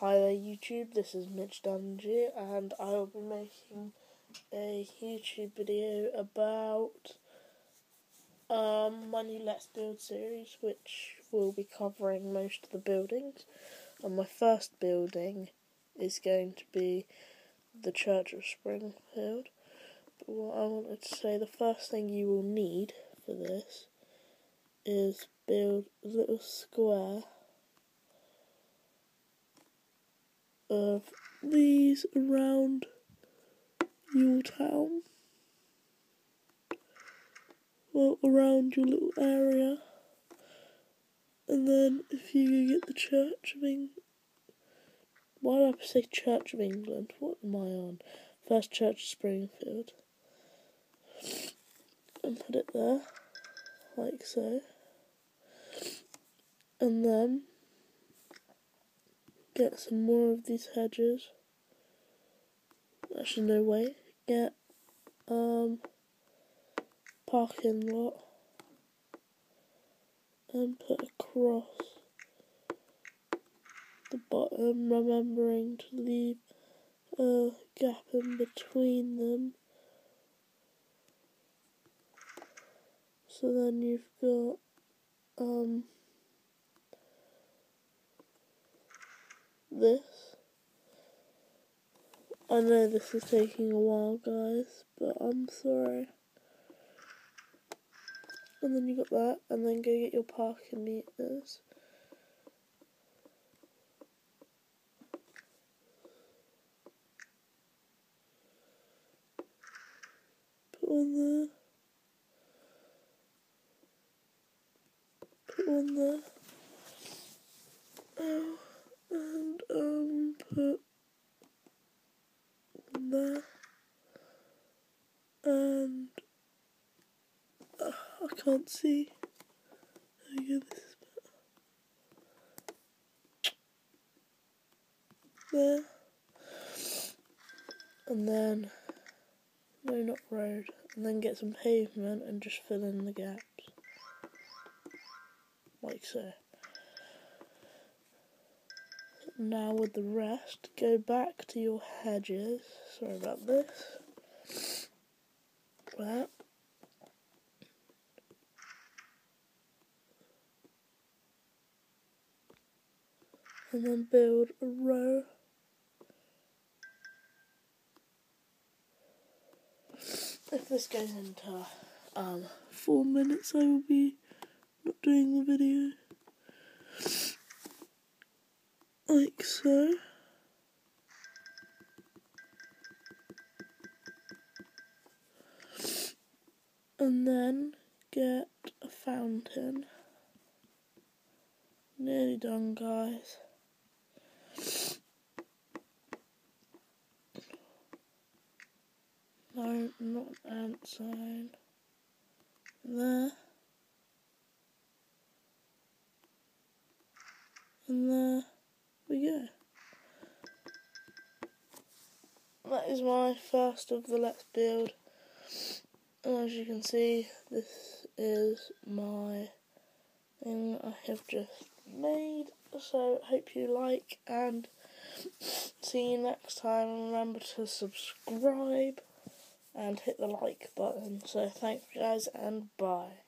Hi there YouTube, this is Mitch Dungy and I will be making a YouTube video about um, my new Let's Build series which will be covering most of the buildings. And my first building is going to be the Church of Springfield. But what I wanted to say, the first thing you will need for this is build a little square of these around your town. Well, around your little area. And then if you can get the Church of England. Why do I say Church of England? What am I on? First Church of Springfield. And put it there, like so. And then get some more of these hedges. Actually, no way. Get um parking lot and put across the bottom, remembering to leave a gap in between them. So then you've got um this. I know this is taking a while, guys, but I'm sorry. And then you got that, and then go get your parking meters. Put on there. Put on there. Oh and um put there and uh, I can't see. There this is better. There and then no not road and then get some pavement and just fill in the gaps like so. Now with the rest, go back to your hedges. Sorry about this. That. And then build a row. If this goes into um, four minutes, I will be not doing the video like so. And then get a fountain. Nearly done, guys. No, not sign. There. And there we go. That is my first of the Let's Build. And as you can see, this is my thing I have just made. So, hope you like and see you next time. And remember to subscribe and hit the like button. So, thanks, guys, and bye.